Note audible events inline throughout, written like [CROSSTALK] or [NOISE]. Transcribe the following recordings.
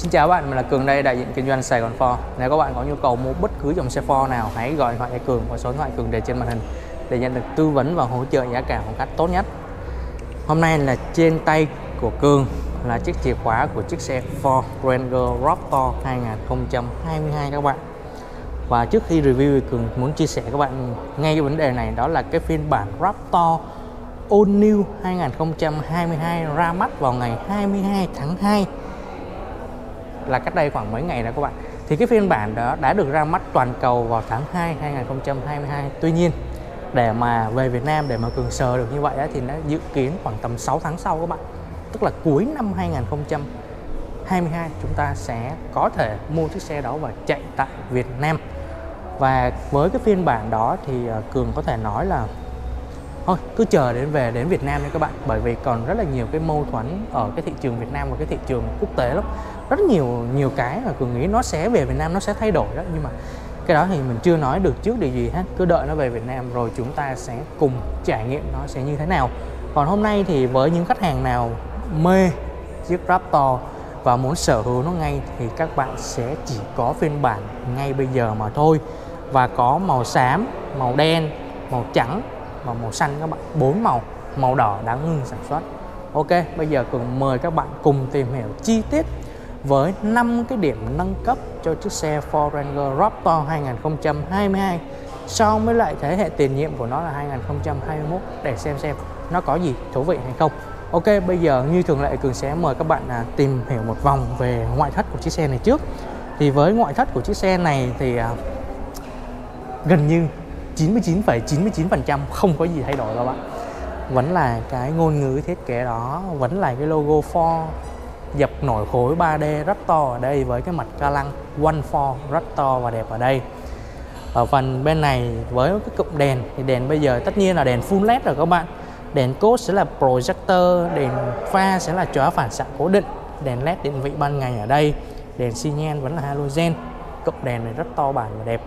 Xin chào các bạn, mình là Cường đây, đại diện kinh doanh Sài Gòn Ford. Nếu các bạn có nhu cầu mua bất cứ dòng xe Ford nào, hãy gọi điện thoại cho Cường qua số điện thoại Cường để trên màn hình để nhận được tư vấn và hỗ trợ giá cả một cách tốt nhất. Hôm nay là trên tay của Cường là chiếc chìa khóa của chiếc xe Ford Ranger Raptor 2022 các bạn. Và trước khi review thì Cường muốn chia sẻ các bạn ngay cái vấn đề này đó là cái phiên bản Raptor All New 2022 ra mắt vào ngày 22 tháng 2 là cách đây khoảng mấy ngày đó các bạn. Thì cái phiên bản đó đã được ra mắt toàn cầu vào tháng 2 2022 tuy nhiên để mà về Việt Nam để mà cường sờ được như vậy á, thì nó dự kiến khoảng tầm 6 tháng sau các bạn. Tức là cuối năm 2022 chúng ta sẽ có thể mua chiếc xe đó và chạy tại Việt Nam. Và với cái phiên bản đó thì ờ, Cường có thể nói là thôi, cứ chờ đến về đến Việt Nam nha các bạn. Bởi vì còn rất là nhiều cái mâu thuẫn ở cái thị trường Việt Nam và cái thị trường quốc tế lắm. Rất nhiều nhiều cái mà cường nghĩ nó sẽ về Việt Nam, nó sẽ thay đổi đó. Nhưng mà cái đó thì mình chưa nói được trước điều gì hết. Cứ đợi nó về Việt Nam rồi chúng ta sẽ cùng trải nghiệm nó sẽ như thế nào. Còn hôm nay thì với những khách hàng nào mê chiếc Raptor và muốn sở hữu nó ngay thì các bạn sẽ chỉ có phiên bản ngay bây giờ mà thôi. Và có màu xám, màu đen, màu trắng và màu xanh các bạn. Bốn màu màu đỏ đã ngừng sản xuất. Ok bây giờ cường mời các bạn cùng tìm hiểu chi tiết với 5 cái điểm nâng cấp cho chiếc xe Ford Ranger Raptor 2022 so với lại thế hệ tiền nhiệm của nó là 2021 để xem xem nó có gì thú vị hay không. Ok bây giờ như thường lệ Cường sẽ mời các bạn à, tìm hiểu một vòng về ngoại thất của chiếc xe này trước. Thì với ngoại thất của chiếc xe này thì à, gần như 99,99% không có gì thay đổi đâu bạn vẫn là cái ngôn ngữ thiết kế đó vẫn là cái logo Ford dập nổi khối 3D rất to ở đây với cái mặt ca lăng One for rất to và đẹp ở đây. Ở phần bên này với cái cụm đèn thì đèn bây giờ tất nhiên là đèn full led rồi các bạn. Đèn cốt sẽ là projector đèn pha sẽ là chóa phản xạ cố định. Đèn led định vị ban ngày ở đây đèn xi nhan vẫn là halogen. Cụm đèn này rất to bản và đẹp.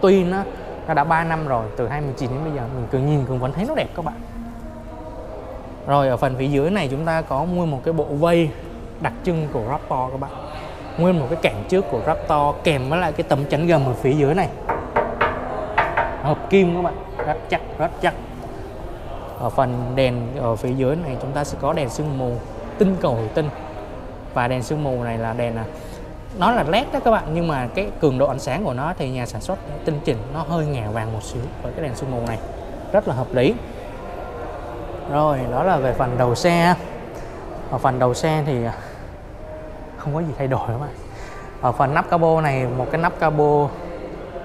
Tuy nó nó đã 3 năm rồi, từ 2019 đến bây giờ, mình cứ nhìn cũng vẫn thấy nó đẹp các bạn. Rồi, ở phần phía dưới này chúng ta có nguyên một cái bộ vây đặc trưng của Raptor các bạn. Nguyên một cái cản trước của Raptor kèm với lại cái tấm chắn gầm ở phía dưới này. Hợp kim các bạn, rất chắc rất chắc. Ở phần đèn ở phía dưới này chúng ta sẽ có đèn sương mù, tinh cầu thủy tinh. Và đèn sương mù này là đèn à nó là led đó các bạn, nhưng mà cái cường độ ánh sáng của nó thì nhà sản xuất tinh chỉnh, nó hơi ngả vàng một xíu với cái đèn sương mù này. Rất là hợp lý. Rồi, đó là về phần đầu xe. Ở phần đầu xe thì à, không có gì thay đổi các bạn. Ở phần nắp cabo này, một cái nắp cabo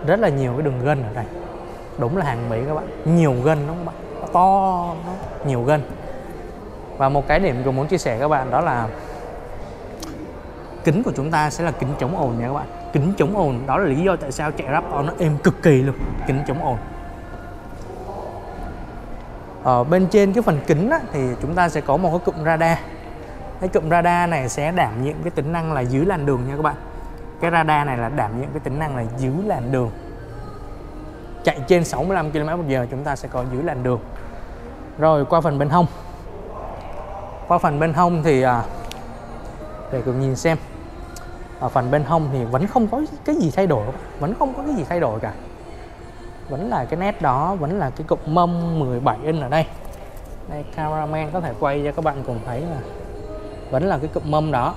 rất là nhiều cái đường gân ở đây. Đúng là hàng mỹ các bạn. Nhiều gân đúng không bạn. Nó to nó nhiều gân. Và một cái điểm tôi muốn chia sẻ các bạn đó là kính của chúng ta sẽ là kính chống ồn nha các bạn. Kính chống ồn đó là lý do tại sao chạy rap nó êm cực kỳ luôn kính chống ồn. Ở bên trên cái phần kính á, thì chúng ta sẽ có một cái cụm radar. Cái cụm radar này sẽ đảm nhiệm cái tính năng là dưới làn đường nha các bạn. Cái radar này là đảm nhiệm cái tính năng là dưới làn đường. Chạy trên 65 km một giờ chúng ta sẽ có dưới làn đường. Rồi qua phần bên hông. Qua phần bên hông thì à, để cùng nhìn xem ở phần bên hông thì vẫn không có cái gì thay đổi vẫn không có cái gì thay đổi cả. Vẫn là cái nét đó vẫn là cái cụm mâm 17 inch ở đây. Đây cameraman có thể quay cho các bạn cùng thấy là vẫn là cái cụm mâm đó.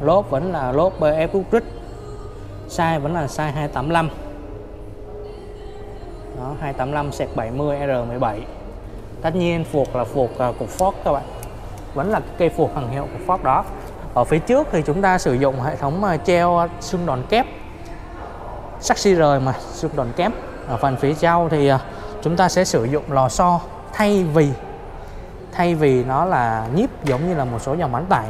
Lốp vẫn là lốp BF Goodrich size vẫn là size 285 đó 285 sẹt 70 R17 tất nhiên phuộc là phuộc à, uh, của Ford các bạn. Vẫn là cái cây phuộc hàng hiệu của Ford đó ở phía trước thì chúng ta sử dụng hệ thống à, treo à, xương đòn kép. Saxi rời mà, xương đòn kép. Ở phần phía sau thì à, chúng ta sẽ sử dụng lò xo thay vì thay vì nó là nhíp giống như là một số dòng bán tải.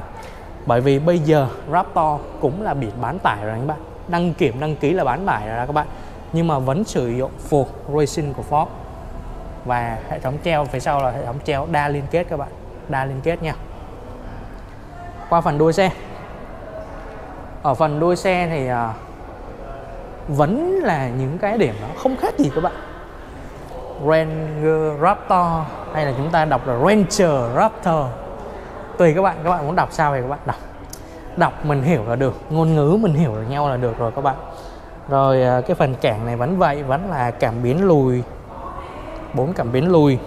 Bởi vì bây giờ Raptor cũng là biển bán tải rồi các bạn đăng kiểm, đăng ký là bán tải rồi đó các bạn. Nhưng mà vẫn sử dụng phuộc racing của Ford. Và hệ thống treo, phía sau là hệ thống treo đa liên kết các bạn. Đa liên kết nha qua phần đuôi xe. Ở phần đuôi xe thì à, vẫn là những cái điểm đó không khác gì các bạn. Ranger Raptor hay là chúng ta đọc là Ranger Raptor. Tùy các bạn các bạn muốn đọc sao thì các bạn đọc. Đọc mình hiểu là được ngôn ngữ mình hiểu được nhau là được rồi các bạn. Rồi à, cái phần cản này vẫn vậy vẫn là cảm biến lùi. Bốn cảm biến lùi.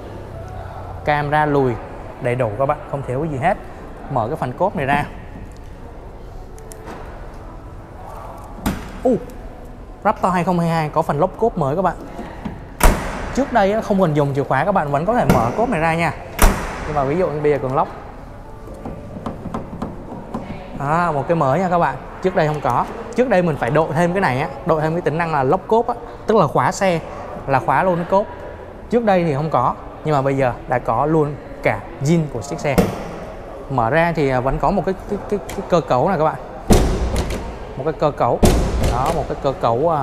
Camera lùi đầy đủ các bạn không thiếu cái gì hết mở cái phần cốp này ra. Uh, Raptor 2022 có phần lốc cốp mới các bạn. Trước đây không cần dùng chìa khóa các bạn vẫn có thể mở cốp này ra nha. Nhưng mà ví dụ như bây giờ cần lốc à, một cái mới nha các bạn. Trước đây không có. Trước đây mình phải độ thêm cái này á độ thêm cái tính năng là lốc cốp á tức là khóa xe là khóa luôn cái cốp trước đây thì không có nhưng mà bây giờ đã có luôn cả zin của chiếc xe mở ra thì à, vẫn có một cái cái, cái, cái cơ cấu này các bạn. Một cái cơ cấu. Đó một cái cơ cấu uh,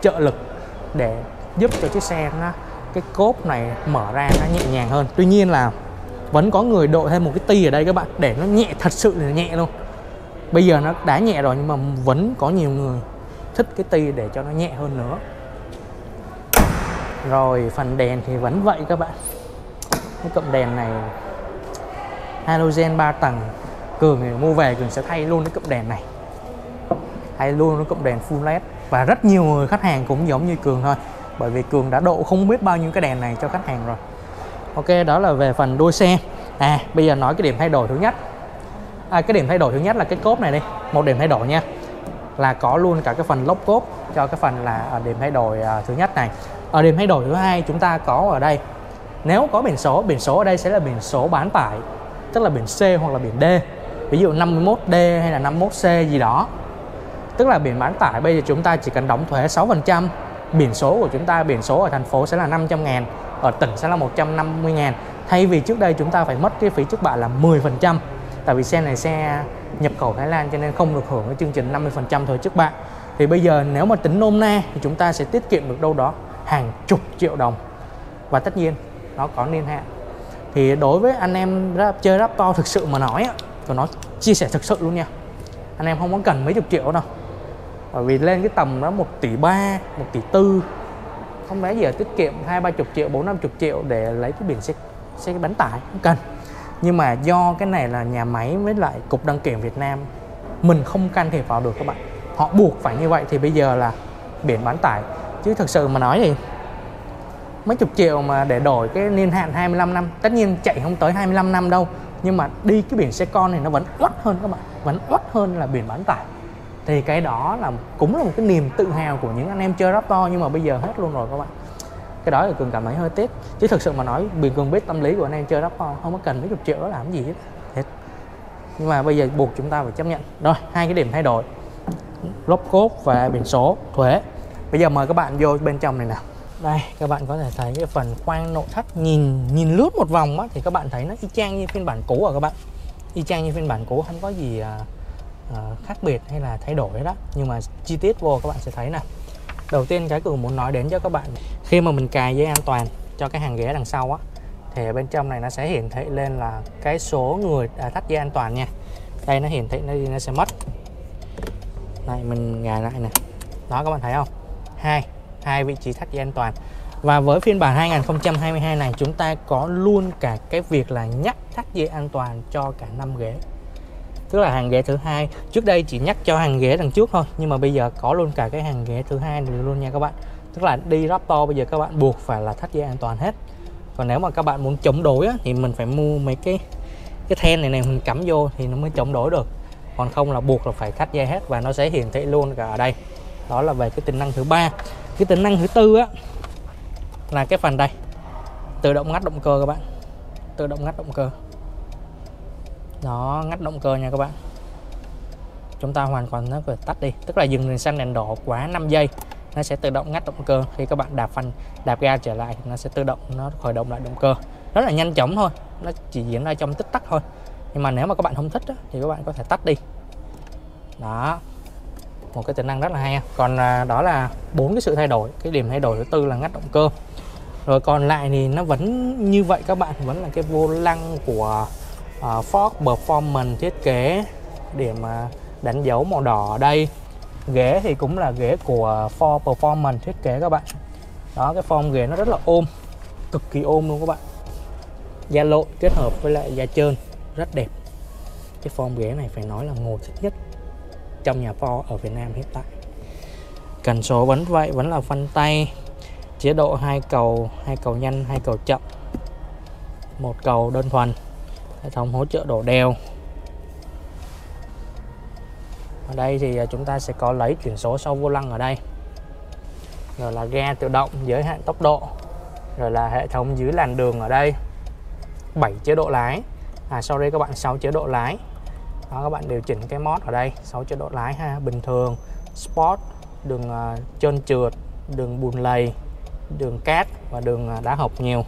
trợ lực để giúp cho chiếc xe nó cái cốp này mở ra nó nhẹ nhàng hơn. Tuy nhiên là vẫn có người đội thêm một cái ti ở đây các bạn để nó nhẹ thật sự là nhẹ luôn. Bây giờ nó đã nhẹ rồi nhưng mà vẫn có nhiều người thích cái ti để cho nó nhẹ hơn nữa. Rồi phần đèn thì vẫn vậy các bạn. Cái cụm đèn này halogen 3 tầng cường thì mua về cường sẽ thay luôn cái cụm đèn này. Thay luôn cái cụm đèn full led. Và rất nhiều người khách hàng cũng giống như cường thôi bởi vì cường đã độ không biết bao nhiêu cái đèn này cho khách hàng rồi. Ok đó là về phần đuôi xe. À bây giờ nói cái điểm thay đổi thứ nhất. À, cái điểm thay đổi thứ nhất là cái cốp này đi. Một điểm thay đổi nha. Là có luôn cả cái phần lốp cốp cho cái phần là ở điểm thay đổi à, thứ nhất này. Ở điểm thay đổi thứ hai chúng ta có ở đây. Nếu có biển số biển số ở đây sẽ là biển số bán tải tức là biển C hoặc là biển D. Ví dụ 51D hay là 51C gì đó. Tức là biển bán tải, bây giờ chúng ta chỉ cần đóng thuế 6% biển số của chúng ta, biển số ở thành phố sẽ là 500 ngàn, ở tỉnh sẽ là 150 ngàn. Thay vì trước đây chúng ta phải mất cái phí trước bạ là 10% tại vì xe này xe nhập khẩu Thái Lan cho nên không được hưởng cái chương trình 50% thôi trước bạ. Thì bây giờ nếu mà tính nôm na thì chúng ta sẽ tiết kiệm được đâu đó hàng chục triệu đồng. Và tất nhiên, nó có niên hạn thì đối với anh em chơi Raptor thực sự mà nói á tôi nói chia sẻ thực sự luôn nha. Anh em không có cần mấy chục triệu đâu. Bởi vì lên cái tầm đó 1 tỷ 3 1 tỷ tư. Không lẽ giờ tiết kiệm hai, ba chục triệu, bốn, năm chục triệu để lấy cái biển xe xe bán tải? Không cần. Nhưng mà do cái này là nhà máy với lại cục đăng kiểm Việt Nam, mình không can thiệp vào được các bạn. Họ buộc phải như vậy thì bây giờ là biển bán tải. Chứ thực sự mà nói thì mấy chục triệu mà để đổi cái niên hạn 25 năm. Tất nhiên chạy không tới 25 năm đâu, nhưng mà đi cái biển xe con này nó vẫn uất hơn các bạn, vẫn uất hơn là biển bán tải. Thì cái đó là cũng là một cái niềm tự hào của những anh em chơi Raptor, nhưng mà bây giờ hết luôn rồi các bạn. Cái đó là cường cảm thấy hơi tiếc. Chứ thực sự mà nói bị cường biết tâm lý của anh em chơi Raptor, không có cần mấy chục triệu đó làm gì hết. Hết. Nhưng mà bây giờ buộc chúng ta phải chấp nhận. Rồi, hai cái điểm thay đổi. Lốp cốt và biển số, thuế. Bây giờ mời các bạn vô bên trong này nào đây các bạn có thể thấy cái phần khoang nội thất nhìn nhìn lướt một vòng á, thì các bạn thấy nó y chang như phiên bản cũ rồi các bạn. Y chang như phiên bản cũ không có gì à, à, khác biệt hay là thay đổi đó. Nhưng mà chi tiết vô các bạn sẽ thấy nè. Đầu tiên cái cường muốn nói đến cho các bạn khi mà mình cài dây an toàn cho cái hàng ghế đằng sau á thì ở bên trong này nó sẽ hiển thị lên là cái số người đã thắt dây an toàn nha. Đây nó hiển thị nó nó sẽ mất. Này mình gài lại nè. Đó các bạn thấy không? Hai hai vị trí thắt dây an toàn. Và với phiên bản 2022 này chúng ta có luôn cả cái việc là nhắc thắt dây an toàn cho cả năm ghế. Tức là hàng ghế thứ hai. Trước đây chỉ nhắc cho hàng ghế đằng trước thôi nhưng mà bây giờ có luôn cả cái hàng ghế thứ hai này luôn nha các bạn. Tức là đi Raptor bây giờ các bạn buộc phải là thắt dây an toàn hết. Còn nếu mà các bạn muốn chống đối á, thì mình phải mua mấy cái cái then này này mình cắm vô thì nó mới chống đối được. Còn không là buộc là phải thắt dây hết và nó sẽ hiển thị luôn cả ở đây đó là về cái tính năng thứ ba. Cái tính năng thứ tư á là cái phần đây. Tự động ngắt động cơ các bạn. Tự động ngắt động cơ. Đó ngắt động cơ nha các bạn. Chúng ta hoàn toàn nó phải tắt đi. Tức là dừng đèn xanh đèn đỏ quá 5 giây nó sẽ tự động ngắt động cơ. Khi các bạn đạp phanh đạp ga trở lại nó sẽ tự động nó khởi động lại động cơ. Rất là nhanh chóng thôi. Nó chỉ diễn ra trong tích tắc thôi. Nhưng mà nếu mà các bạn không thích đó, thì các bạn có thể tắt đi. Đó một cái tính năng rất là hay. Còn à, đó là bốn cái sự thay đổi. Cái điểm thay đổi thứ tư là ngắt động cơ. Rồi còn lại thì nó vẫn như vậy các bạn. Vẫn là cái vô lăng của uh, Ford Performance thiết kế để mà đánh dấu màu đỏ ở đây. Ghế thì cũng là ghế của Ford Performance thiết kế các bạn. Đó cái form ghế nó rất là ôm. Cực kỳ ôm luôn các bạn. Da lộn kết hợp với lại da trơn. Rất đẹp. Cái form ghế này phải nói là ngồi thích nhất trong nhà Ford ở Việt Nam hiện tại. Cần số vẫn vậy, vẫn là phân tay. Chế độ hai cầu hai cầu nhanh, hai cầu chậm. Một cầu đơn thuần, hệ thống hỗ trợ đổ đèo ở đây thì à, chúng ta sẽ có lấy chuyển số sau vô lăng ở đây. Rồi là ga tự động, giới hạn tốc độ. Rồi là hệ thống dưới làn đường ở đây. 7 chế độ lái. À sau đây các bạn 6 chế độ lái đó các bạn điều chỉnh cái mod ở đây. 6 chế độ lái ha. Bình thường sport đường uh, trơn trượt đường bùn lầy đường cát và đường uh, đá hộc nhiều.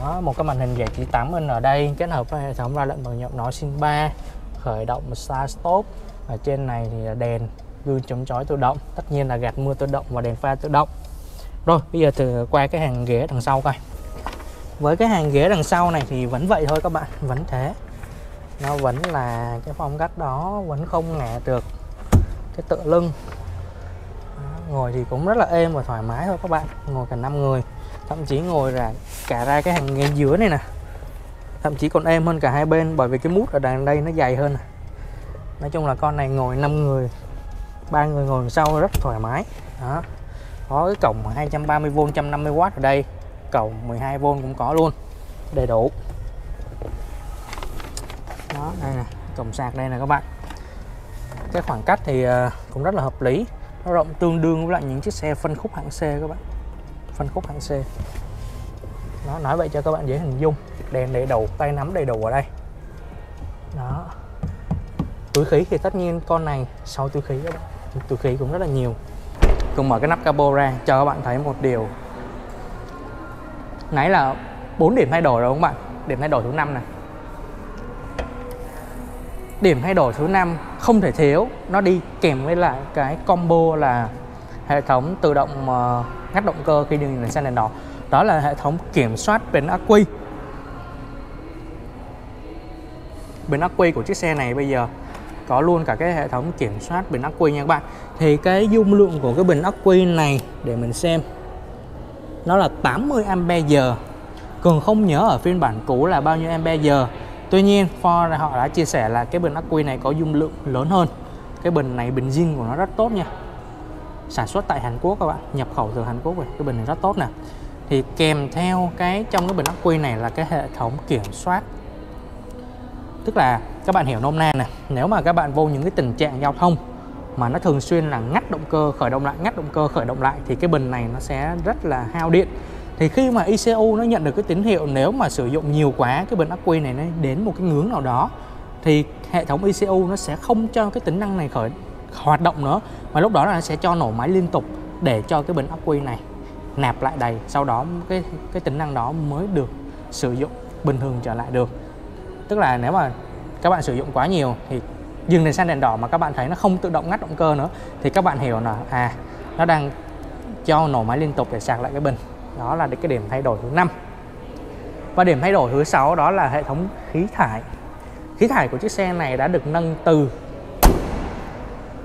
Đó, một cái màn hình giải trí 8 inch ở đây kết hợp với hệ thống ra lệnh bằng giọng nói Sin 3 khởi động start stop. Ở trên này thì là đèn gương chống chói tự động. Tất nhiên là gạt mưa tự động và đèn pha tự động. Rồi bây giờ thử qua cái hàng ghế đằng sau coi. Với cái hàng ghế đằng sau này thì vẫn vậy thôi các bạn vẫn thế nó vẫn là cái phong cách đó vẫn không ngả được cái tựa lưng. Đó, ngồi thì cũng rất là êm và thoải mái thôi các bạn. Ngồi cả 5 người thậm chí ngồi ra cả ra cái hàng ghế giữa này nè. Thậm chí còn êm hơn cả hai bên bởi vì cái mút ở đằng đây nó dày hơn nói chung là con này ngồi 5 người ba người ngồi sau rất thoải mái. Đó có cái cổng 230V 150W ở đây. Cổng 12V cũng có luôn đầy đủ đó đây nè cổng sạc đây nè các bạn. Cái khoảng cách thì ờ, cũng rất là hợp lý. Nó rộng tương đương với lại những chiếc xe phân khúc hạng C các bạn. Phân khúc hạng C. Nó nói vậy cho các bạn dễ hình dung. Đèn đầy đủ tay nắm đầy đủ ở đây. Đó. Túi khí thì tất nhiên con này sau túi khí các bạn. Túi khí cũng rất là nhiều. Cùng mở cái nắp capo ra, cho các bạn thấy một điều. Nãy là 4 điểm thay đổi rồi không bạn? Điểm thay đổi thứ năm này điểm thay đổi thứ năm không thể thiếu nó đi kèm với lại cái combo là hệ thống tự động uh, ngắt động cơ khi dừng đèn xe đèn đỏ. Đó là hệ thống kiểm soát bên ắc quy. Bên ắc quy của chiếc xe này bây giờ có luôn cả cái hệ thống kiểm soát bình ắc quy nha các bạn. Thì cái dung lượng của cái bình ắc quy này để mình xem nó là 80 ampere Cường không nhớ ở phiên bản cũ là bao nhiêu ampere Tuy nhiên, Ford họ đã chia sẻ là cái bình ắc quy này có dung lượng lớn hơn. Cái bình này, bình zin của nó rất tốt nha. Sản xuất tại Hàn Quốc các bạn, nhập khẩu từ Hàn Quốc rồi, cái bình này rất tốt nè. Thì kèm theo cái, trong cái bình ắc quy này là cái hệ thống kiểm soát. Tức là các bạn hiểu nôm na này nếu mà các bạn vô những cái tình trạng giao thông mà nó thường xuyên là ngắt động cơ, khởi động lại, ngắt động cơ, khởi động lại, thì cái bình này nó sẽ rất là hao điện thì khi mà ECU nó nhận được cái tín hiệu nếu mà sử dụng nhiều quá, cái bình ắc quy này nó đến một cái ngưỡng nào đó, thì hệ thống ECU nó sẽ không cho cái tính năng này khởi, hoạt động nữa. Và lúc đó là nó sẽ cho nổ máy liên tục để cho cái bình ắc quy này nạp lại đầy, sau đó cái cái tính năng đó mới được sử dụng bình thường trở lại được. Tức là nếu mà các bạn sử dụng quá nhiều thì dừng đèn xanh đèn đỏ mà các bạn thấy nó không tự động ngắt động cơ nữa, thì các bạn hiểu là à nó đang cho nổ máy liên tục để sạc lại cái bình đó là cái điểm thay đổi thứ năm. Và điểm thay đổi thứ sáu đó là hệ thống khí thải. Khí thải của chiếc xe này đã được nâng từ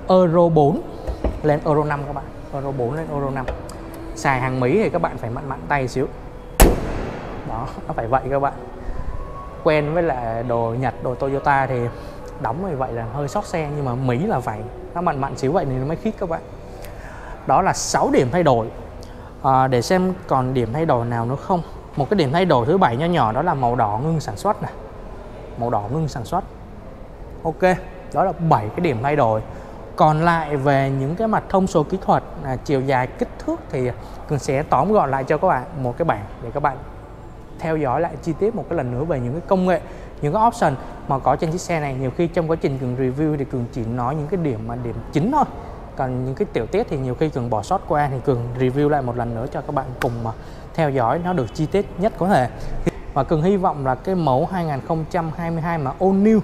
Euro 4 lên Euro 5 các bạn. Euro 4 lên Euro 5 xài hàng Mỹ thì các bạn phải mặn mặn tay xíu. Đó, nó phải vậy các bạn. Quen với lại đồ Nhật, đồ Toyota thì đóng như vậy là hơi sót xe, nhưng mà Mỹ là phải nó mặn mặn xíu vậy thì nó mới khít các bạn. Đó là 6 điểm thay đổi à, để xem còn điểm thay đổi nào nữa không. Một cái điểm thay đổi thứ bảy nho nhỏ đó là màu đỏ ngưng sản xuất này. Màu đỏ ngưng sản xuất. Ok đó là 7 cái điểm thay đổi. Còn lại về những cái mặt thông số kỹ thuật à, chiều dài kích thước thì cường sẽ tóm gọn lại cho các bạn một cái bảng để các bạn theo dõi lại chi tiết một cái lần nữa về những cái công nghệ những cái option mà có trên chiếc xe này. Nhiều khi trong quá trình cường review thì cường chỉ nói những cái điểm mà điểm chính thôi còn những cái tiểu tiết thì nhiều khi cường bỏ sót qua thì cường review lại một lần nữa cho các bạn cùng mà theo dõi. Nó được chi tiết nhất có thể. Và cường hy vọng là cái mẫu 2022 mà all new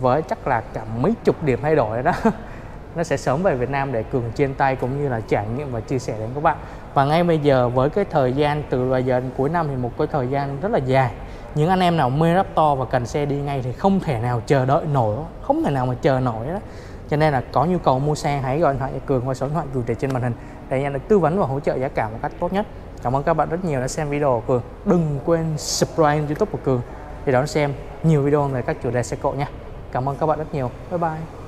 với chắc là cả mấy chục điểm thay đổi đó, [LAUGHS] nó sẽ sớm về Việt Nam để cường trên tay cũng như là trải nghiệm và chia sẻ đến các bạn. Và ngay bây giờ với cái thời gian từ bây giờ đến cuối năm thì một cái thời gian rất là dài. Những anh em nào mê Raptor và cần xe đi ngay thì không thể nào chờ đợi nổi, không thể nào mà chờ nổi đó cho nên là có nhu cầu mua xe, hãy gọi điện thoại cho Cường qua số điện thoại Cường để trên màn hình để nhận được tư vấn và hỗ trợ giá cả một cách tốt nhất. Cảm ơn các bạn rất nhiều đã xem video của Cường. Đừng quên subscribe youtube của Cường để đón xem nhiều video về các chủ đề xe cộ nha. Cảm ơn các bạn rất nhiều. Bye bye.